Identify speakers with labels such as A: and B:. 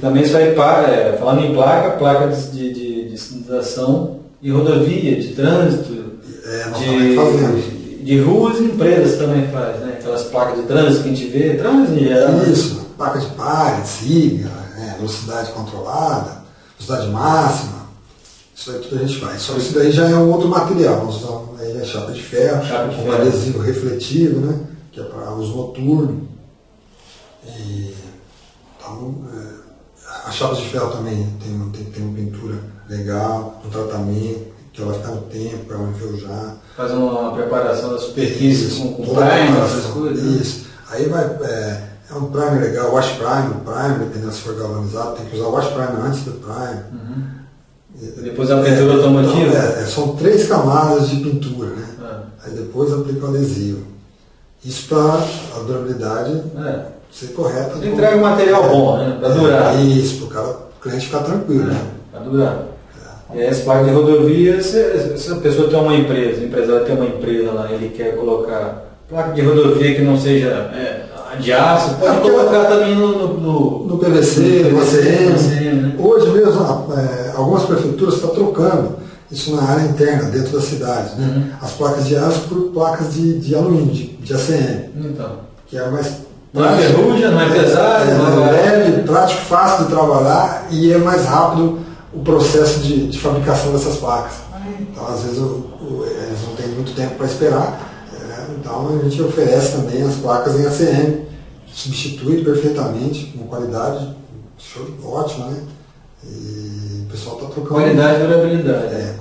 A: Também isso aí, é, falando em placa, placa de, de, de sinalização e rodovia, de trânsito,
B: é, de,
A: de, ruas e empresas também faz, né? Aquelas placas de trânsito que a gente vê, trânsito em geral.
B: Né? Isso, placa de pare, siga, né? velocidade controlada, velocidade máxima. Isso aí tudo a gente faz. Só isso daí já é um outro material. Nós usamos aí a chapa de ferro, chapa de ferro. adesivo refletivo, né? Que é para uso noturno. E, então, é, a chapa de ferro também tem, tem, tem uma pintura legal, um tratamento, que ela ficar no tempo, para ela enferrujar.
A: Faz uma preparação da superfície isso, com, com primer, essas coisas? Né?
B: Isso. Aí vai, é, é, um primer legal, wash primer, primer, dependendo se for galvanizado, tem que usar o wash primer antes do primer.
A: Uhum. depois a pintura é, automotiva? Então,
B: é, são três camadas de pintura, né? Ah. Aí depois aplica o adesivo. Isso para a durabilidade é. Ser correta.
A: Você entrega um material bom, né? Para durar.
B: É, isso, para o cliente ficar tranquilo. Né?
A: Para durar. E aí, esse parque de rodovia, se, se, a pessoa tem uma empresa, o empresário tem uma empresa lá, ele quer colocar placa de rodovia que não seja é, de aço, pode é colocar também no, no, no,
B: no PVC, no ACM. Né? Hoje mesmo, é, algumas prefeituras estão trocando isso na área interna, dentro das cidades, né? Uhum. As placas de aço por placas de, de alumínio, de, de ACM.
A: Então.
B: Que é mais.
A: Não é ferrugem, não é pesado, é,
B: não é leve, prático, fácil de trabalhar e é mais rápido o processo de, de fabricação dessas placas. Então, às vezes, o, o, eles não têm muito tempo para esperar. É, então, a gente oferece também as placas em ACM, que substitui perfeitamente, com qualidade show, ótima, né? E o pessoal está trocando.
A: Qualidade e durabilidade.
B: É,